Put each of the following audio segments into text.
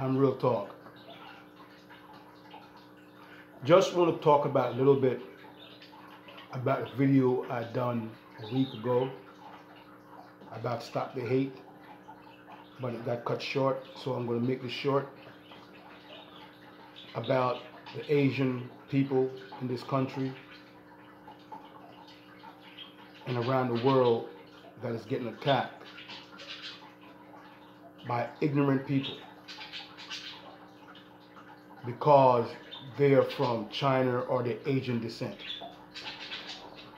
I'm Real Talk. Just want to talk about a little bit about a video I done a week ago about Stop the Hate, but it got cut short, so I'm going to make this short about the Asian people in this country and around the world that is getting attacked by ignorant people because they are from China or they're Asian descent.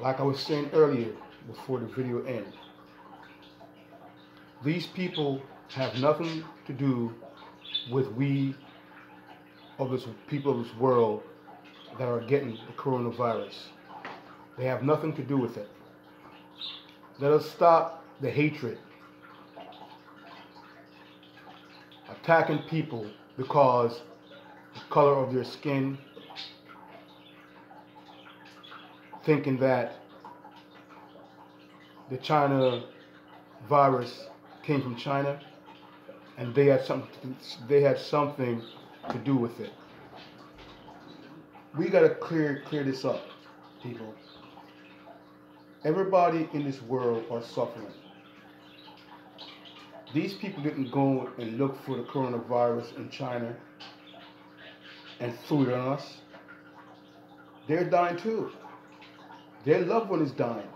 Like I was saying earlier before the video ends, these people have nothing to do with we of this people of this world that are getting the coronavirus. They have nothing to do with it. Let us stop the hatred. Attacking people because color of your skin, thinking that the China virus came from China and they had something they had something to do with it. We gotta clear clear this up, people. Everybody in this world are suffering. These people didn't go and look for the coronavirus in China and it on us. They're dying too. Their loved one is dying.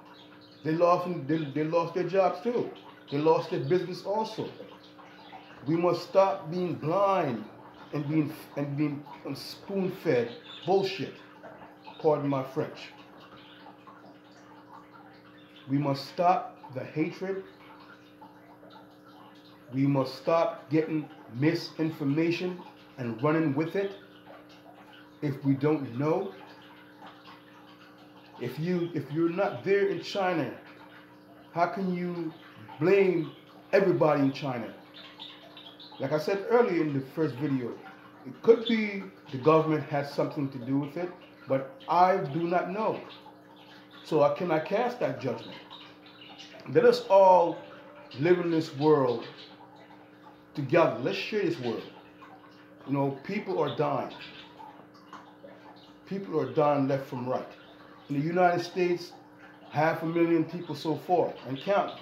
They lost, they, they lost their jobs too. They lost their business also. We must stop being blind and being and being spoon-fed bullshit. Pardon my French. We must stop the hatred. We must stop getting misinformation and running with it if we don't know. If you if you're not there in China, how can you blame everybody in China? Like I said earlier in the first video, it could be the government has something to do with it, but I do not know. So I cannot cast that judgment. Let us all live in this world together. Let's share this world. You know, people are dying. People are dying left from right. In the United States, half a million people so far, and counting.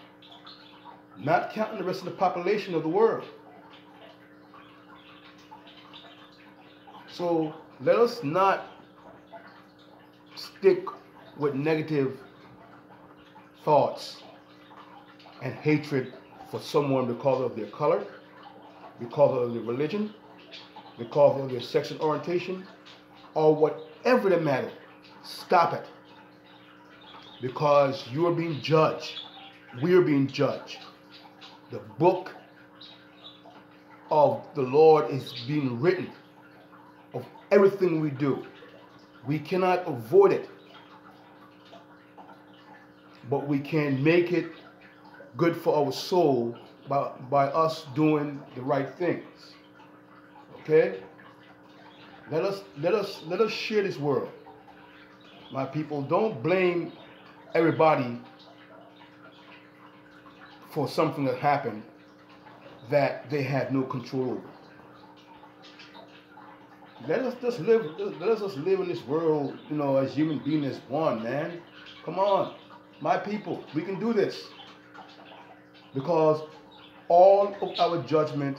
Not counting the rest of the population of the world. So let us not stick with negative thoughts and hatred for someone because of their color, because of their religion, because of their sexual orientation, or whatever the matter. Stop it. Because you are being judged. We are being judged. The book of the Lord is being written of everything we do. We cannot avoid it. But we can make it good for our soul by, by us doing the right things. Okay? Let us let us let us share this world. My people, don't blame everybody for something that happened that they had no control over. Let us just live let us just live in this world, you know, as human beings as one, man. Come on. My people, we can do this because all of our judgment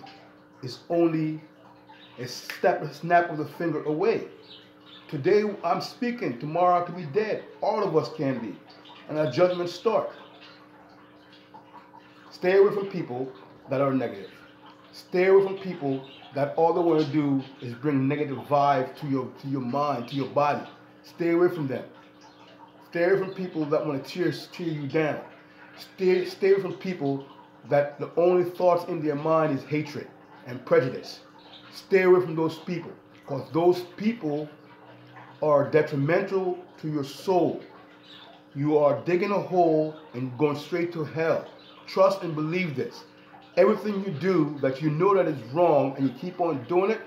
is only a step, a snap of the finger away. Today I'm speaking, tomorrow I could be dead. All of us can be. And our judgment start. Stay away from people that are negative. Stay away from people that all they want to do is bring negative vibe to your to your mind, to your body. Stay away from them. Stay away from people that want to tear, tear you down. Stay, stay away from people that the only thoughts in their mind is hatred and prejudice. Stay away from those people because those people are detrimental to your soul. You are digging a hole and going straight to hell. Trust and believe this. Everything you do that you know that is wrong and you keep on doing it,